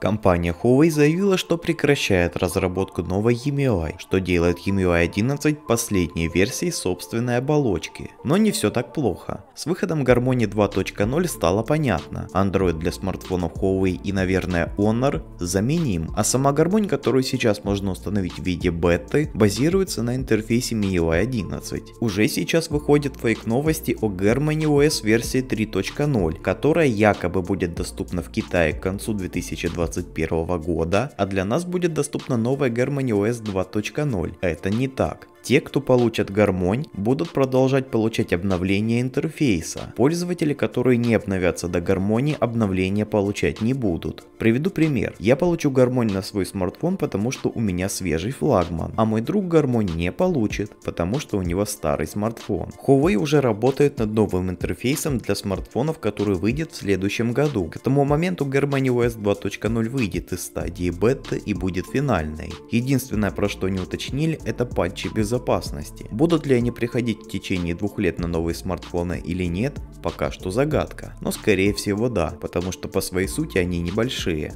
Компания Huawei заявила, что прекращает разработку новой EMUI, что делает EMUI 11 последней версией собственной оболочки. Но не все так плохо. С выходом Harmony 2.0 стало понятно, Android для смартфонов Huawei и наверное Honor заменим, а сама Harmony, которую сейчас можно установить в виде беты, базируется на интерфейсе MIUI 11. Уже сейчас выходят фейк новости о Harmony OS версии 3.0, которая якобы будет доступна в Китае к концу 2020 2021 года, а для нас будет доступна новая Harmony OS 2.0. Это не так. Те, кто получат гармонь, будут продолжать получать обновления интерфейса. Пользователи, которые не обновятся до гармонии, обновления получать не будут. Приведу пример. Я получу гармонь на свой смартфон, потому что у меня свежий флагман, а мой друг гармонь не получит, потому что у него старый смартфон. Huawei уже работает над новым интерфейсом для смартфонов, который выйдет в следующем году. К этому моменту Harmony OS 2.0 выйдет из стадии бета и будет финальной. Единственное, про что не уточнили, это патчи без безопасности. Будут ли они приходить в течение двух лет на новые смартфоны или нет, пока что загадка. Но скорее всего да, потому что по своей сути они небольшие.